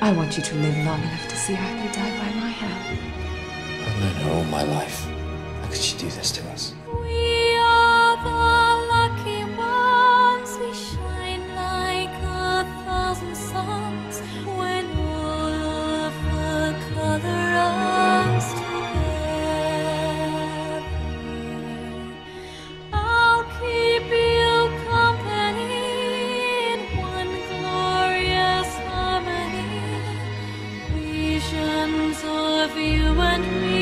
I want you to live long enough to see Arthur die by my hand. I've known her all my life. How could she do this to us? visions of you and me.